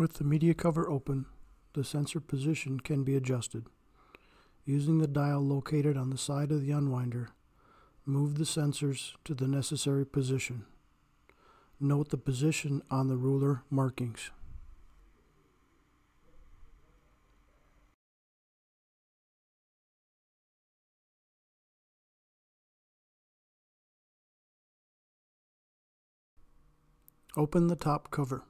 With the media cover open, the sensor position can be adjusted. Using the dial located on the side of the unwinder, move the sensors to the necessary position. Note the position on the ruler markings. Open the top cover.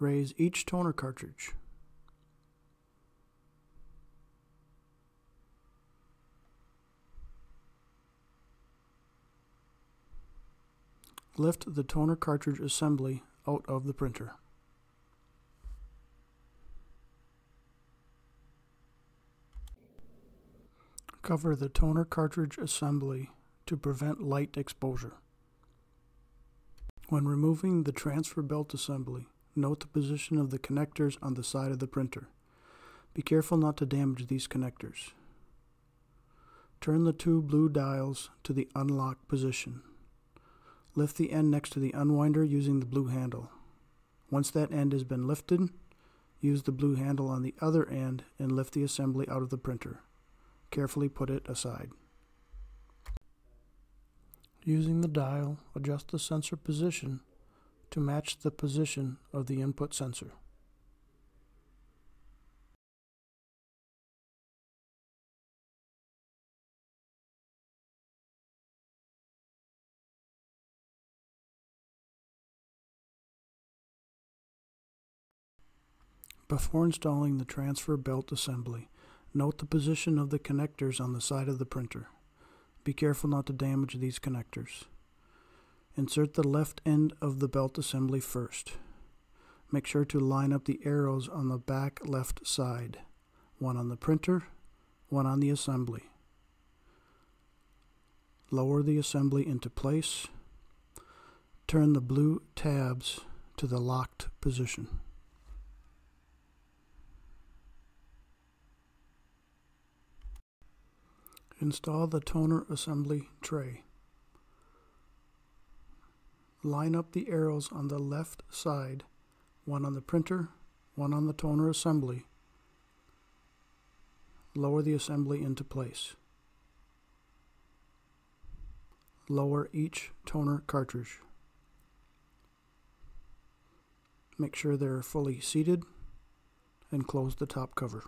Raise each toner cartridge. Lift the toner cartridge assembly out of the printer. Cover the toner cartridge assembly to prevent light exposure. When removing the transfer belt assembly, note the position of the connectors on the side of the printer. Be careful not to damage these connectors. Turn the two blue dials to the unlock position. Lift the end next to the unwinder using the blue handle. Once that end has been lifted, use the blue handle on the other end and lift the assembly out of the printer. Carefully put it aside. Using the dial, adjust the sensor position to match the position of the input sensor. Before installing the transfer belt assembly, note the position of the connectors on the side of the printer. Be careful not to damage these connectors. Insert the left end of the belt assembly first. Make sure to line up the arrows on the back left side, one on the printer, one on the assembly. Lower the assembly into place. Turn the blue tabs to the locked position. Install the toner assembly tray. Line up the arrows on the left side, one on the printer, one on the toner assembly. Lower the assembly into place. Lower each toner cartridge. Make sure they're fully seated and close the top cover.